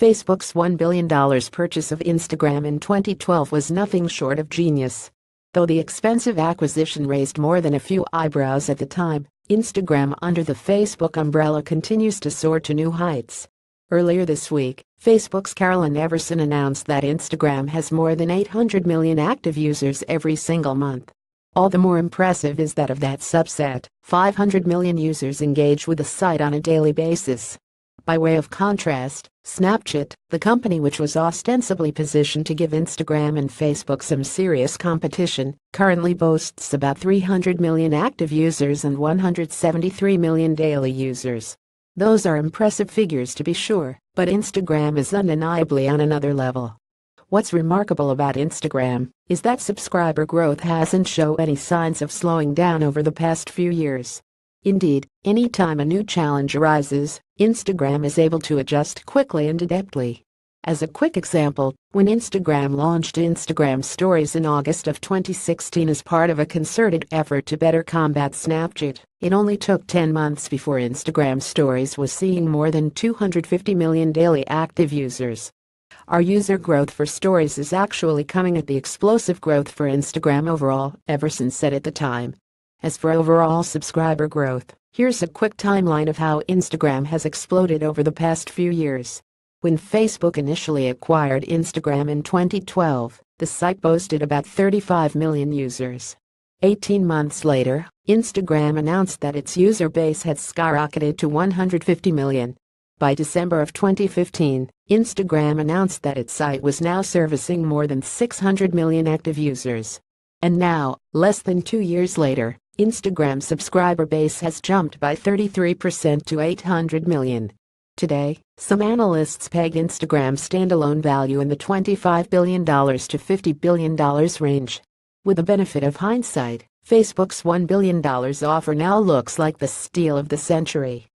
Facebook's $1 billion purchase of Instagram in 2012 was nothing short of genius. Though the expensive acquisition raised more than a few eyebrows at the time, Instagram under the Facebook umbrella continues to soar to new heights. Earlier this week, Facebook's Carolyn Everson announced that Instagram has more than 800 million active users every single month. All the more impressive is that of that subset, 500 million users engage with the site on a daily basis. By way of contrast, Snapchat, the company which was ostensibly positioned to give Instagram and Facebook some serious competition, currently boasts about 300 million active users and 173 million daily users. Those are impressive figures to be sure, but Instagram is undeniably on another level. What's remarkable about Instagram is that subscriber growth hasn't shown any signs of slowing down over the past few years. Indeed, anytime a new challenge arises, Instagram is able to adjust quickly and adeptly. As a quick example, when Instagram launched Instagram Stories in August of 2016 as part of a concerted effort to better combat Snapchat, it only took 10 months before Instagram Stories was seeing more than 250 million daily active users. Our user growth for Stories is actually coming at the explosive growth for Instagram overall, Everson said at the time. As for overall subscriber growth, here's a quick timeline of how Instagram has exploded over the past few years. When Facebook initially acquired Instagram in 2012, the site boasted about 35 million users. 18 months later, Instagram announced that its user base had skyrocketed to 150 million. By December of 2015, Instagram announced that its site was now servicing more than 600 million active users. And now, less than two years later, Instagram's subscriber base has jumped by 33% to 800 million. Today, some analysts peg Instagram's standalone value in the $25 billion to $50 billion range. With the benefit of hindsight, Facebook's $1 billion offer now looks like the steal of the century.